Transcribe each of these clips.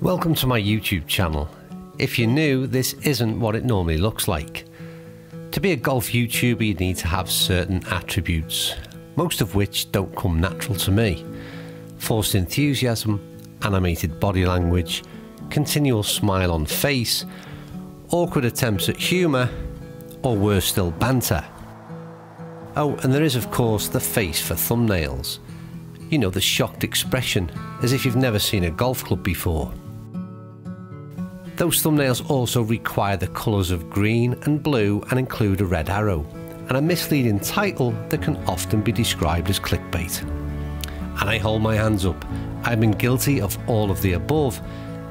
Welcome to my YouTube channel. If you're new, this isn't what it normally looks like. To be a golf YouTuber, you need to have certain attributes, most of which don't come natural to me. Forced enthusiasm, animated body language, continual smile on face, awkward attempts at humour, or worse still, banter. Oh, and there is, of course, the face for thumbnails. You know, the shocked expression, as if you've never seen a golf club before. Those thumbnails also require the colours of green and blue and include a red arrow, and a misleading title that can often be described as clickbait. And I hold my hands up. I've been guilty of all of the above,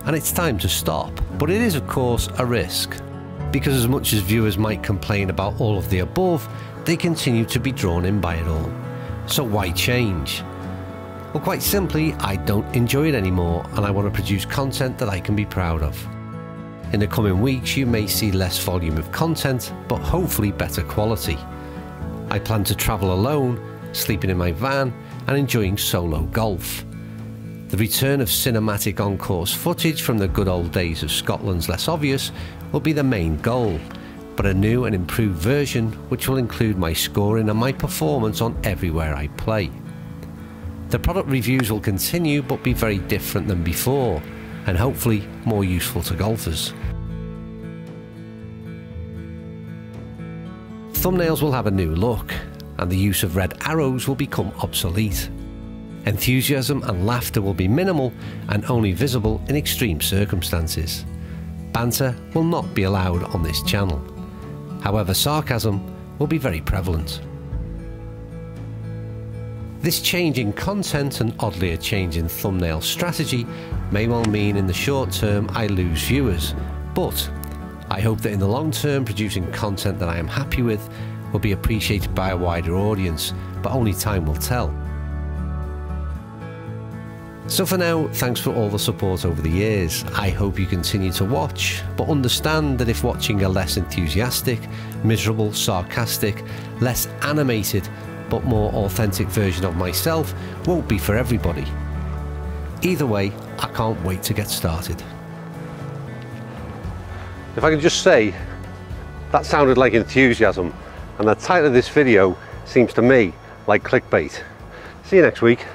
and it's time to stop. But it is, of course, a risk. Because as much as viewers might complain about all of the above, they continue to be drawn in by it all. So why change? Well, quite simply, I don't enjoy it anymore and I want to produce content that I can be proud of. In the coming weeks, you may see less volume of content, but hopefully better quality. I plan to travel alone, sleeping in my van, and enjoying solo golf. The return of cinematic on course footage from the good old days of Scotland's Less Obvious will be the main goal, but a new and improved version which will include my scoring and my performance on everywhere I play. The product reviews will continue but be very different than before, and hopefully more useful to golfers. Thumbnails will have a new look, and the use of red arrows will become obsolete. Enthusiasm and laughter will be minimal and only visible in extreme circumstances. Banter will not be allowed on this channel. However, sarcasm will be very prevalent. This change in content and oddly a change in thumbnail strategy may well mean in the short term I lose viewers, but I hope that in the long term producing content that I am happy with will be appreciated by a wider audience, but only time will tell. So for now, thanks for all the support over the years. I hope you continue to watch, but understand that if watching a less enthusiastic, miserable, sarcastic, less animated, but more authentic version of myself won't be for everybody. Either way, I can't wait to get started. If I can just say, that sounded like enthusiasm, and the title of this video seems to me like clickbait. See you next week.